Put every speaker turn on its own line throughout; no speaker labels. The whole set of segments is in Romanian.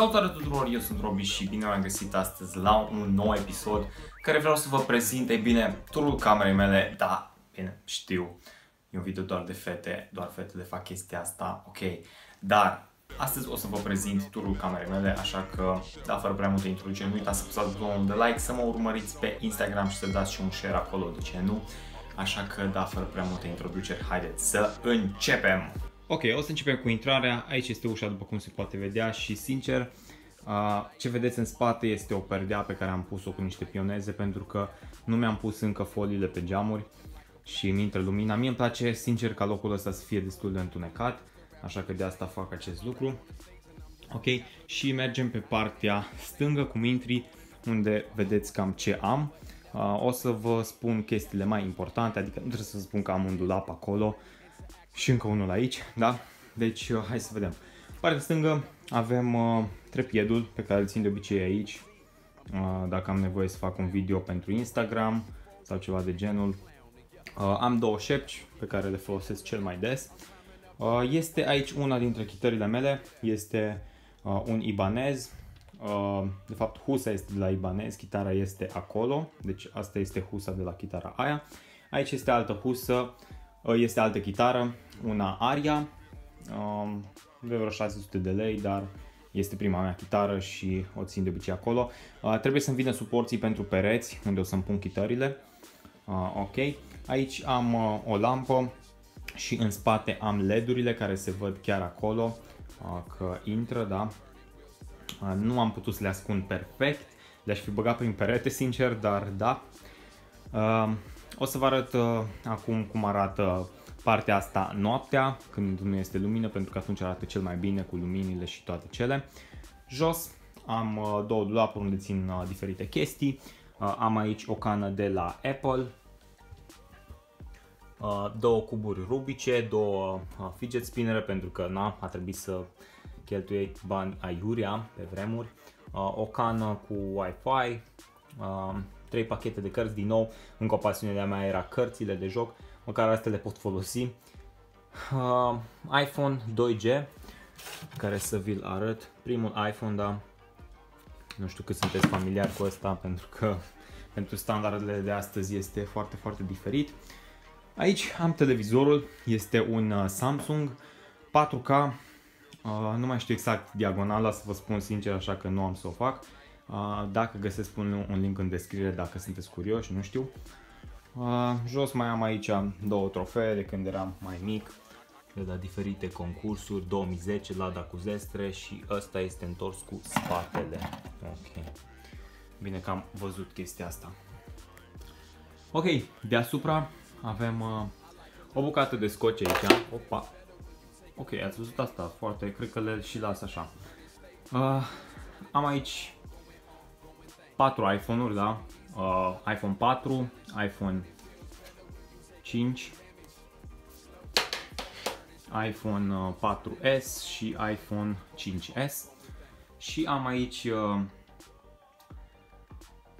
Salutare tuturor, eu sunt Robi și bine v-am găsit astăzi la un nou episod care vreau să vă prezint, e bine, turul camerei mele, da, bine, știu, e un video doar de fete, doar fetele fac chestia asta, ok, dar astăzi o să vă prezint turul camerei mele, așa că, da, fără prea multe introduceri, nu uitați să apăsați butonul de like, să mă urmăriți pe Instagram și să dați și un share acolo, de ce nu? Așa că, da, fără prea multe introduceri, haideți să începem! Ok, o să începem cu intrarea. Aici este ușa, după cum se poate vedea și, sincer, ce vedeți în spate este o perdea pe care am pus-o cu niște pioneze pentru că nu mi-am pus încă foliile pe geamuri și îmi intră lumina. Mie îmi place, sincer, ca locul ăsta să fie destul de întunecat, așa că de asta fac acest lucru. Ok, și mergem pe partea stângă, cum intri, unde vedeți cam ce am. O să vă spun chestiile mai importante, adică nu trebuie să spun că am un dulap acolo, și încă unul aici, da? Deci, uh, hai să vedem. Partea stângă avem uh, trepiedul pe care îl țin de obicei aici, uh, dacă am nevoie să fac un video pentru Instagram sau ceva de genul. Uh, am două șepci pe care le folosesc cel mai des. Uh, este aici una dintre chitările mele, este uh, un Ibanez. Uh, de fapt, husa este de la Ibanez, chitara este acolo, deci asta este husa de la chitara aia. Aici este altă husă Uh, este altă chitară, una Aria, um, de vreo 600 de lei, dar este prima mea chitară și o țin de obicei acolo. Uh, trebuie să-mi vină suporții pentru pereți, unde o să-mi pun chitările. Uh, ok, aici am o lampă și în spate am LED-urile care se văd chiar acolo, că intră, da. Nu am putut să le ascund perfect, le-aș fi băgat prin perete, sincer, dar da. O să vă arăt uh, acum cum arată partea asta noaptea, când nu este lumină, pentru că atunci arată cel mai bine cu luminile și toate cele. Jos am uh, două dulapuri unde țin uh, diferite chestii. Uh, am aici o cană de la Apple, uh, două cuburi rubice, două uh, fidget spinnere pentru că na, a trebuit să cheltuie bani aiurea pe vremuri, uh, o cană cu Wi-Fi, uh, 3 pachete de cărți, din nou, încă o pasiune de-a mea era cărțile de joc, măcar astea le pot folosi. Uh, iPhone 2G, care să vi-l arăt, primul iPhone, da, nu știu cât sunteți familiar cu ăsta, pentru că pentru standardele de astăzi este foarte, foarte diferit. Aici am televizorul, este un uh, Samsung 4K, uh, nu mai știu exact diagonala să vă spun sincer, așa că nu am să o fac. Dacă găsesc un, un link în descriere dacă sunteți curioși, nu știu. Jos mai am aici două trofee de când eram mai mic, de la diferite concursuri, 2010 Lada cu zestre și ăsta este întors cu spatele. Ok. Bine că am văzut chestia asta. Ok, deasupra avem uh, o bucată de scoci aici. Opa. Ok, ați văzut asta foarte, cred că le și las așa. Uh, am aici 4 iPhone-uri, da? Uh, iPhone 4, iPhone 5, iPhone 4S uh, și iPhone 5S și am aici uh,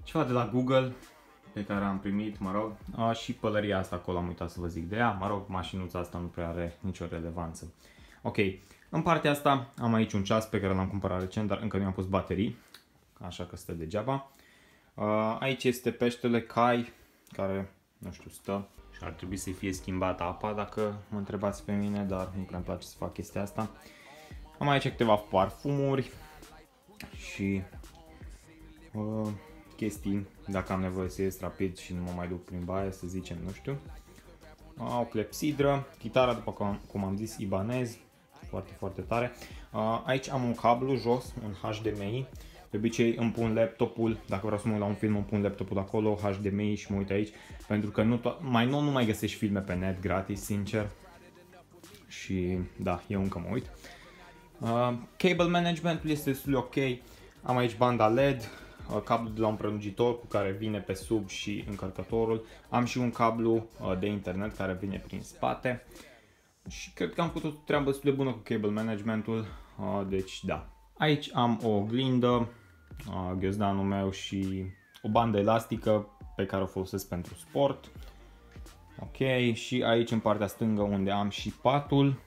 ceva de la Google pe care am primit, mă rog, uh, și pălăria asta acolo am uitat să vă zic de ea, mă rog, mașinuța asta nu prea are nicio relevanță. Ok, în partea asta am aici un ceas pe care l-am cumpărat recent, dar încă nu am pus baterii, așa că stă degeaba. Aici este peștele cai, care, nu știu, stă și ar trebui să fie schimbată apa dacă mă întrebați pe mine, dar nu prea îmi place să fac chestia asta. Am aici câteva parfumuri și uh, chestii, dacă am nevoie să ies rapid și nu mă mai duc prin baie, să zicem, nu știu. O clepsidră, chitara, după cum, cum am zis, Ibanez, foarte, foarte tare. Uh, aici am un cablu jos, un HDMI, de obicei îmi pun laptopul, dacă vreau să mă uit la un film îmi pun laptopul acolo, HDMI și mă uit aici, pentru că nu mai nou nu mai găsești filme pe net gratis, sincer. Și da, eu încă mă uit. Uh, cable managementul este destul de ok. Am aici banda LED, uh, cablu de la un prelungitor cu care vine pe sub și încărcătorul. Am și un cablu uh, de internet care vine prin spate. Și cred că am făcut o treabă destul de bună cu cable managementul, uh, deci da. Aici am o oglindă, ghiozdanul meu și o bandă elastică pe care o folosesc pentru sport. Ok, și aici în partea stângă unde am și patul,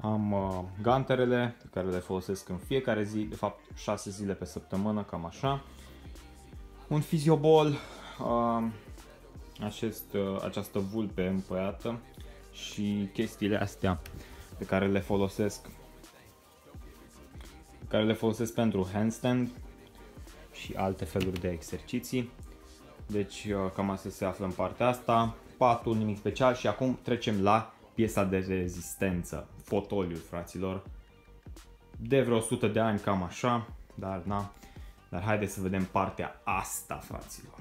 Am uh, ganterele pe care le folosesc în fiecare zi, de fapt 6 zile pe săptămână, cam așa. Un fiziobol, uh, acest, uh, această vulpe împăiată și chestiile astea pe care le folosesc pe care le folosesc pentru handstand și alte feluri de exerciții. Deci uh, cam asta se află în partea asta. Patul, nimic special și acum trecem la piesa de rezistență, fotoliul, fraților. De vreo 100 de ani, cam așa, dar na. Dar haideți să vedem partea asta, fraților.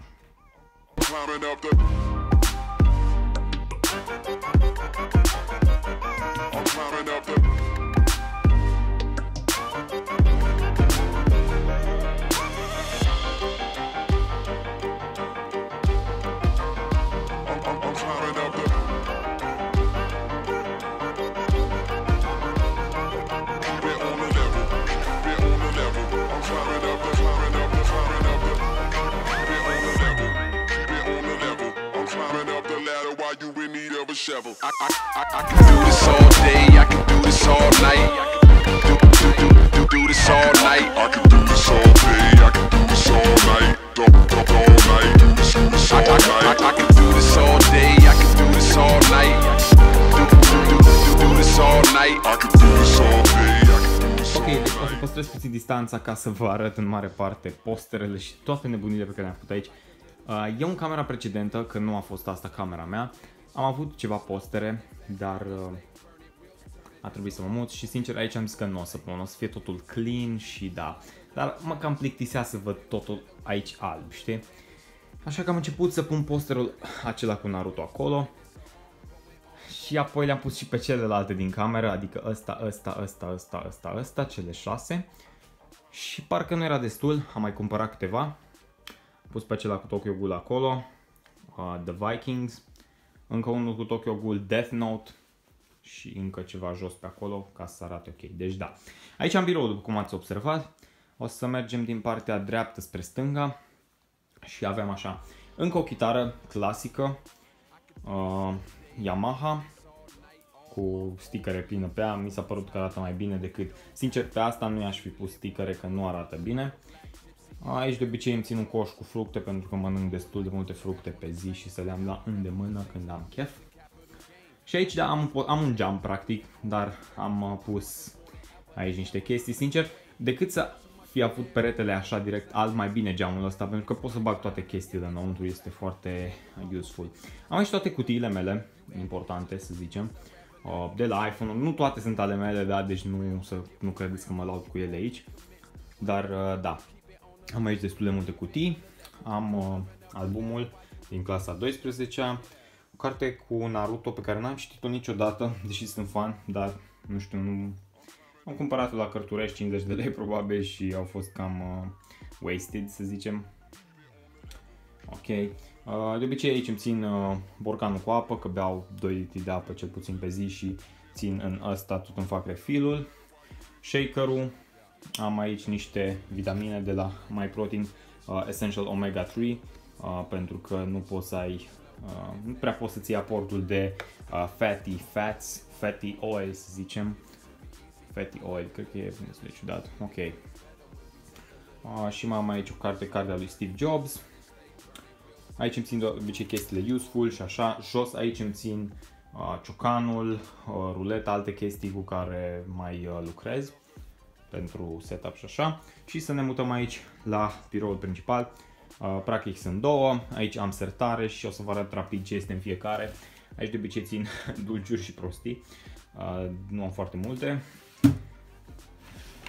Shovel. I, I, I, I can do this all day, I can do this all night. Do, do, do, do, do this all night. I can do this all day, I can do this all night. Do, do, all night. Do this, do this all night. I, I, I can do this all day, I can do this all night. Do, do, do, do, do this all night. I can do this all day, I can do this
Ok, deci o să păstrez puțin distanța ca să vă arăt în mare parte posterele și toate nebunile pe care le-am făcut aici. Uh, eu în camera precedentă, când nu a fost asta camera mea, am avut ceva postere, dar uh, a trebuit să mă mut și sincer aici am zis că nu o să pun, o să fie totul clean și da. Dar mă cam plictisea să văd totul aici alb, știi? Așa că am început să pun posterul acela cu Naruto acolo. Și apoi le-am pus și pe celelalte din cameră, adică ăsta, ăsta, ăsta, ăsta, ăsta, ăsta, cele șase. Și parcă nu era destul, am mai cumpărat câteva. Am pus pe acela cu Tokyo Ghoul acolo, uh, The Vikings, încă unul cu Tokyo Ghoul Death Note și încă ceva jos pe acolo ca să arate ok. Deci da, aici am birou după cum ați observat. O să mergem din partea dreaptă spre stânga și avem așa, încă o chitară clasică, uh, Yamaha, cu stickere plină pe ea, mi s-a părut că arată mai bine decât, sincer pe asta nu i-aș fi pus stickere că nu arată bine. Aici de obicei îmi țin un coș cu fructe pentru că mănânc destul de multe fructe pe zi și să le am la îndemână când am chef. Și aici da, am, am un geam practic, dar am uh, pus aici niște chestii. Sincer, decât să fi avut peretele așa direct alb, mai bine geamul ăsta, pentru că pot să bag toate chestiile înăuntru, este foarte useful. Am aici toate cutiile mele, importante să zicem, uh, de la iPhone, nu toate sunt ale mele, da, deci nu, să, nu credeți că mă laud cu ele aici, dar uh, da, am aici destul de multe cutii. Am uh, albumul din clasa 12 o carte cu Naruto pe care n-am citit-o niciodată, deși sunt fan, dar nu știu, nu... Am cumpărat-o la Cărturești 50 de lei probabil și au fost cam uh, wasted, să zicem. Ok. Uh, de obicei aici îmi țin uh, borcanul cu apă, că beau 2 litri de apă cel puțin pe zi și țin în ăsta, tot îmi fac refilul. Shakerul, am aici niște vitamine de la MyProtein uh, Essential Omega 3 uh, pentru că nu poți să ai uh, nu prea poți să ții aportul de uh, fatty fats, fatty oil să zicem. Fatty oil, cred că e destul de ciudat. Ok. Uh, și mai am aici o carte card a lui Steve Jobs. Aici îmi țin de obicei chestiile useful și așa. Jos aici îmi țin uh, ciocanul, uh, ruleta, alte chestii cu care mai uh, lucrez pentru setup și așa. Și să ne mutăm aici la biroul principal. Uh, practic sunt două, aici am sertare și o să vă arăt rapid ce este în fiecare. Aici de obicei țin dulciuri și prostii, uh, nu am foarte multe.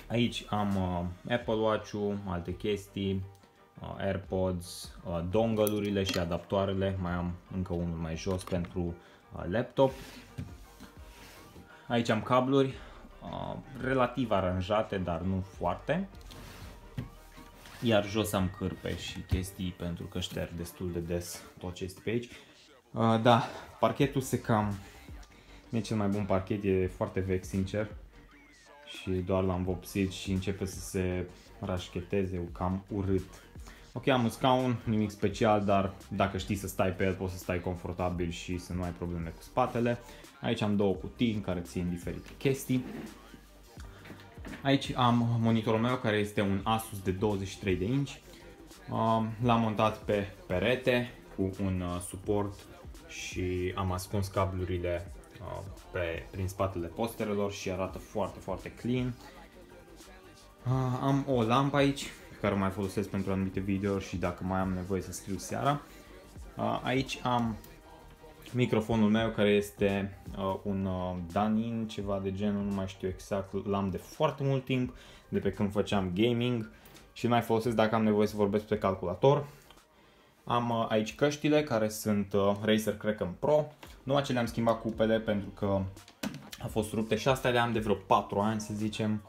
Aici am uh, Apple Watch-ul, alte chestii, AirPods, dongle-urile și adaptoarele, mai am încă unul mai jos pentru laptop. Aici am cabluri, Uh, relativ aranjate, dar nu foarte. Iar jos am cârpe și chestii pentru că șterg destul de des tot ce este pe aici. Uh, da, parchetul se cam... Nu e cel mai bun parchet, e foarte vechi, sincer. Și doar l-am vopsit și începe să se rașcheteze, cam urât. Ok, am un scaun, nimic special, dar dacă știi să stai pe el, poți să stai confortabil și să nu ai probleme cu spatele. Aici am două cutii în care țin diferite chestii. Aici am monitorul meu care este un Asus de 23 de inch. L-am montat pe perete cu un uh, suport și am ascuns cablurile uh, pe, prin spatele posterelor și arată foarte, foarte clean. Am o lampă aici pe care o mai folosesc pentru anumite videouri și dacă mai am nevoie să scriu seara. Aici am microfonul meu care este uh, un uh, Danin, ceva de genul, nu mai știu exact, l-am de foarte mult timp, de pe când făceam gaming și mai folosesc dacă am nevoie să vorbesc pe calculator. Am uh, aici căștile care sunt uh, Razer Kraken Pro, nu ce le-am schimbat cupele pentru că a fost rupte și astea le am de vreo 4 ani să zicem,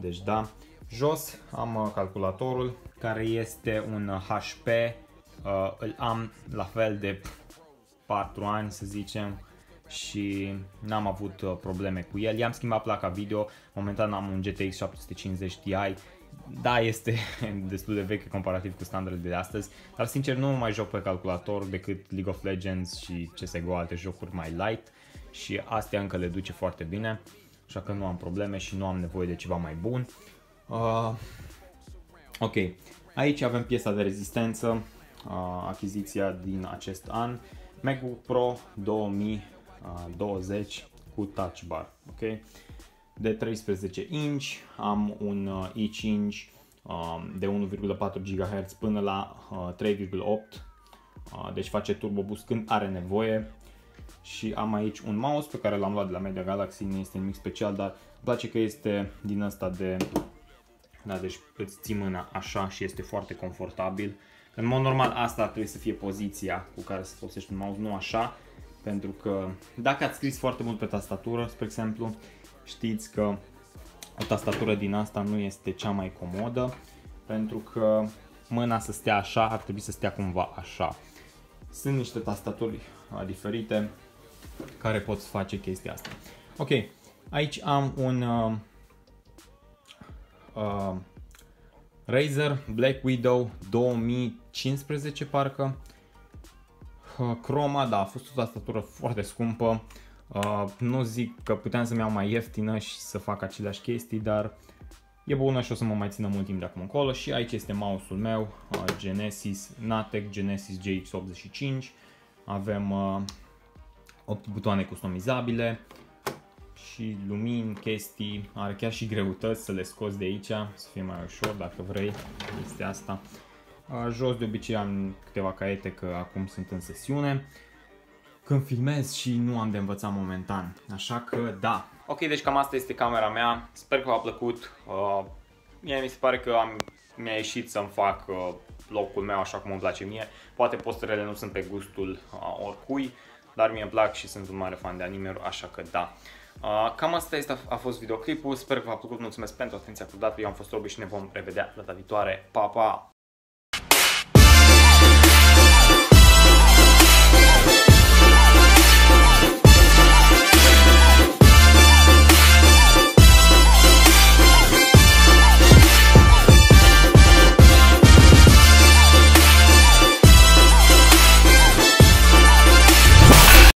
deci da. Jos am uh, calculatorul care este un HP, uh, îl am la fel de 4 ani să zicem și n-am avut uh, probleme cu el. I-am schimbat placa video, momentan am un GTX 750 Ti, da, este destul de veche comparativ cu standardele de astăzi, dar sincer nu mai joc pe calculator decât League of Legends și CSGO, alte jocuri mai light și astea încă le duce foarte bine, așa că nu am probleme și nu am nevoie de ceva mai bun. Uh, ok, aici avem piesa de rezistență, uh, achiziția din acest an, MacBook Pro 2020 cu Touch Bar, ok? De 13 inch, am un uh, i5 um, de 1,4 GHz până la 3,8 uh, uh, deci face turbo boost când are nevoie și am aici un mouse pe care l-am luat de la Media Galaxy, nu este nimic special, dar îmi place că este din asta de da, deci îți ții mâna așa și este foarte confortabil. În mod normal asta ar trebui să fie poziția cu care să folosești un mouse, nu așa, pentru că dacă ați scris foarte mult pe tastatură, spre exemplu, știți că o tastatură din asta nu este cea mai comodă, pentru că mâna să stea așa, ar trebui să stea cumva așa. Sunt niște tastaturi diferite care pot face chestia asta. Ok, aici am un uh, uh, Razer Black Widow 2015 parcă. Uh, Chroma, da, a fost o tastatură foarte scumpă. Uh, nu zic că puteam să-mi iau mai ieftină și să fac aceleași chestii, dar e bună și o să mă mai țină mult timp de acum încolo. Și aici este mouse-ul meu, uh, Genesis Natec Genesis GX85. Avem uh, 8 butoane customizabile, și lumini, chestii, are chiar și greutăți să le scoți de aici, să fie mai ușor dacă vrei, este asta. Jos de obicei am câteva caiete că acum sunt în sesiune. Când filmez și nu am de învățat momentan, așa că da. Ok, deci cam asta este camera mea, sper că v-a plăcut. Uh, mie mi se pare că am, mi-a ieșit să-mi fac uh, locul meu așa cum îmi place mie. Poate posterele nu sunt pe gustul uh, oricui, dar mie îmi plac și sunt un mare fan de anime așa că da. Cam asta este, a fost videoclipul, sper că v-a plăcut, mulțumesc pentru atenția acordată, eu am fost Robi și ne vom revedea data viitoare, pa, pa!